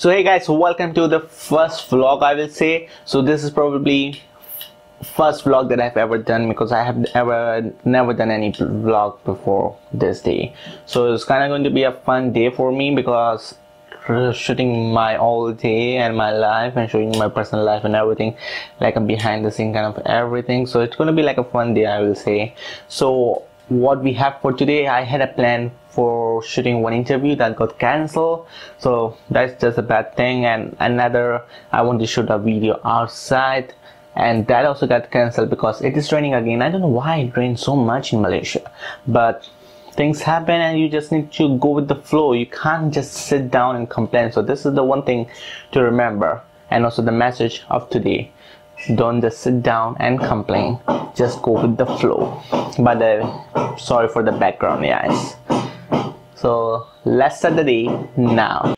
so hey guys welcome to the first vlog i will say. So this is probably first vlog that i've ever done because i have ever never done any vlog before this day. So it's kind of going to be a fun day for me because shooting my all day and my life and showing my personal life and everything like a behind the scene kind of everything. So it's gonna be like a fun day i will say. So what we have for today i had a plan for shooting one interview that got cancelled. So that's just a bad thing. And another i want to shoot a video outside. And that also got cancelled because it is raining again. I don't know why it rains so much in malaysia. But things happen and you just need to go with the flow. You can't just sit down and complain. So this is the one thing to remember. And also the message of today. Don't just sit down and complain. Just go with the flow. But uh, sorry for the background guys so let's start the day now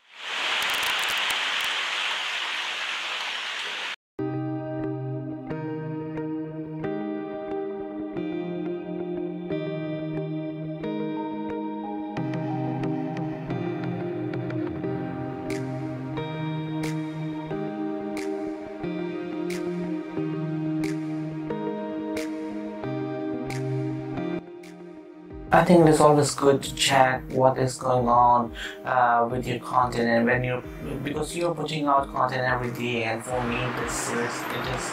I think it's always good to check what is going on uh, with your content and when you're because you're putting out content every day and for me this is it is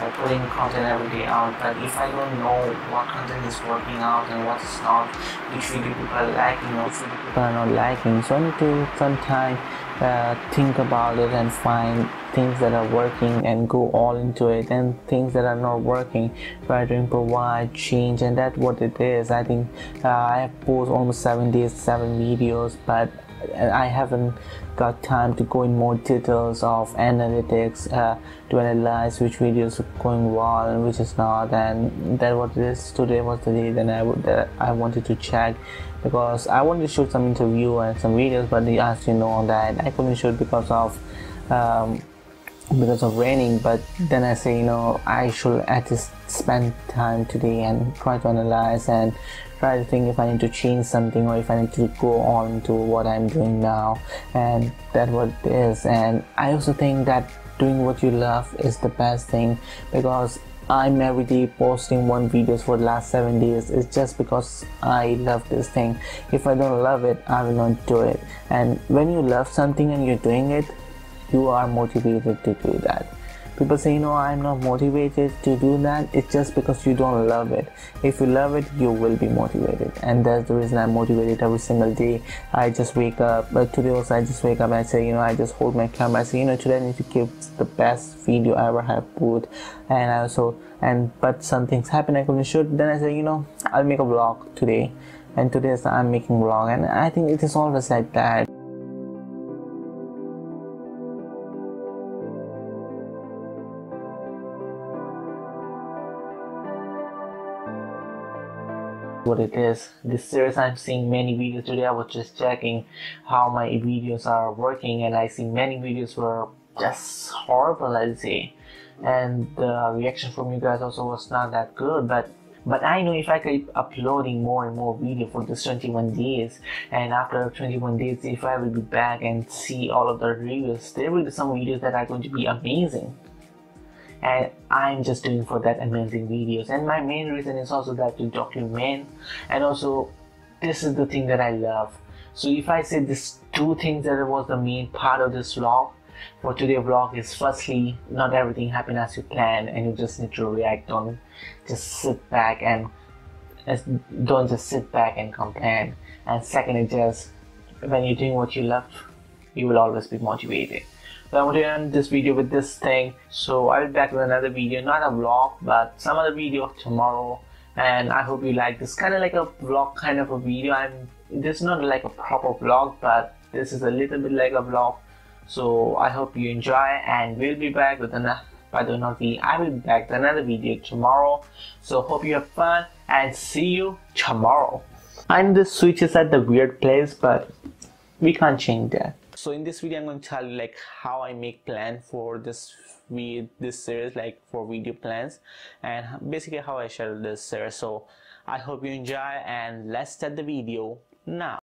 uh, putting content every day out. But if I don't know what content is working out and what is not which video people are liking or which people are not liking so I need to sometimes uh, think about it and find things that are working and go all into it and things that are not working try to improvise change and that's what it is. I think uh, i have posted almost seven days seven videos but I haven't got time to go in more details of analytics uh, to analyze which videos are going well and which is not. And that what it is today was the day that I, that I wanted to check because I wanted to shoot some interview and some videos but as you know that I couldn't shoot because of um, because of raining. But then i say you know i should at least spend time today and try to analyze and try to think if i need to change something or if i need to go on to what i'm doing now and that what it is and i also think that doing what you love is the best thing because I'm every day posting one videos for the last seven days. It's just because I love this thing. If I don't love it, I will not do it. And when you love something and you're doing it, you are motivated to do that people say you know i'm not motivated to do that. It's just because you don't love it. If you love it you will be motivated. And that's the reason i'm motivated every single day. I just wake up but today also i just wake up and I say you know i just hold my camera. I say you know today i need to give the best video i ever have put. And i also and but some things happen i couldn't shoot. Then i say you know i'll make a vlog today. And today i'm making vlog. And i think it is always like that what it is. This series i'm seeing many videos. Today i was just checking how my videos are working and i see many videos were just horrible let's say. And the reaction from you guys also was not that good but but I know if I keep uploading more and more video for this 21 days and after 21 days if I will be back and see all of the reviews there will be some videos that are going to be amazing and I'm just doing for that amazing videos. And my main reason is also that to document. And also this is the thing that I love. So if I say these two things that was the main part of this vlog for today's vlog is firstly not everything happen as you plan and you just need to react. On just sit back and don't just sit back and complain. And second is just when you're doing what you love you will always be motivated so I'm going to end this video with this thing. So I'll be back with another video, not a vlog, but some other video tomorrow. And I hope you like this kind of like a vlog kind of a video. I'm this is not like a proper vlog, but this is a little bit like a vlog. So I hope you enjoy, and we'll be back with another. By the way. I will be back with another video tomorrow. So hope you have fun and see you tomorrow. And the switch is at the weird place, but we can't change that so in this video i'm going to tell you like how i make plan for this with this series like for video plans and basically how i share this series. So i hope you enjoy and let's start the video now